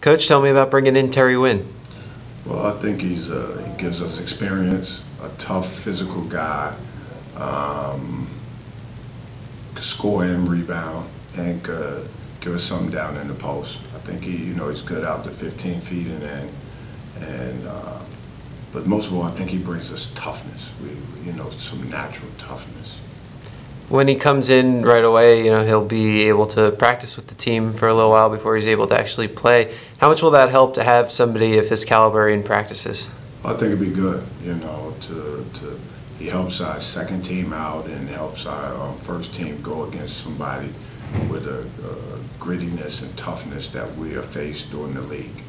Coach, tell me about bringing in Terry Winn. Well, I think he's uh, he gives us experience, a tough physical guy, um, score and rebound, and could give us something down in the post. I think he, you know, he's good out to 15 feet and in, and uh, but most of all, I think he brings us toughness. We, you know, some natural toughness. When he comes in right away, you know, he'll be able to practice with the team for a little while before he's able to actually play. How much will that help to have somebody of his caliber in practices? I think it'd be good, you know, to, to he helps our second team out and helps our um, first team go against somebody with a, uh grittiness and toughness that we are faced during the league.